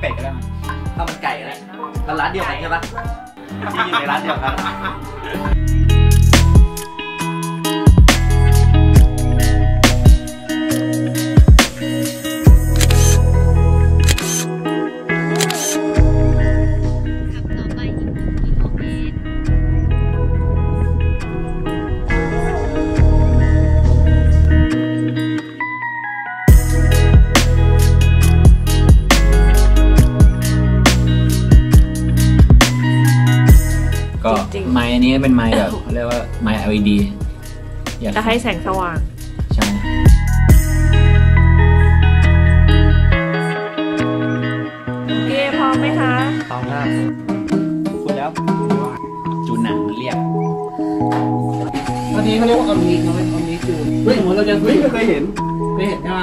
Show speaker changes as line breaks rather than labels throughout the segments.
เป็ดก็ได้ข้าวมันไก่ก็ได้ร้านเดียวกันใช่ปะที่อยู่ในร้านเดียวกัน
น
นี้เป็นไม้แบบเขาเรียกว่าไม้ LED อยาก
จะให้แสงสว่าง
ใช่
เก้พร้อมไหมคะ
ตองหน้าคุณแล้ว
จูนหนังเรียก
อันนี้เขาเรียกว่าออมนิกเนาะเป็นออมนิกจูนเฮ้ยเหมือนเราจะ
เฮ้ยไม่เคยเห็น
ไม่เห็นใช่ไหม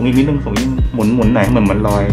งอีกนิดนึงสูงอีกหมุนหมุนไหนอยเหมือนเหมือนลอย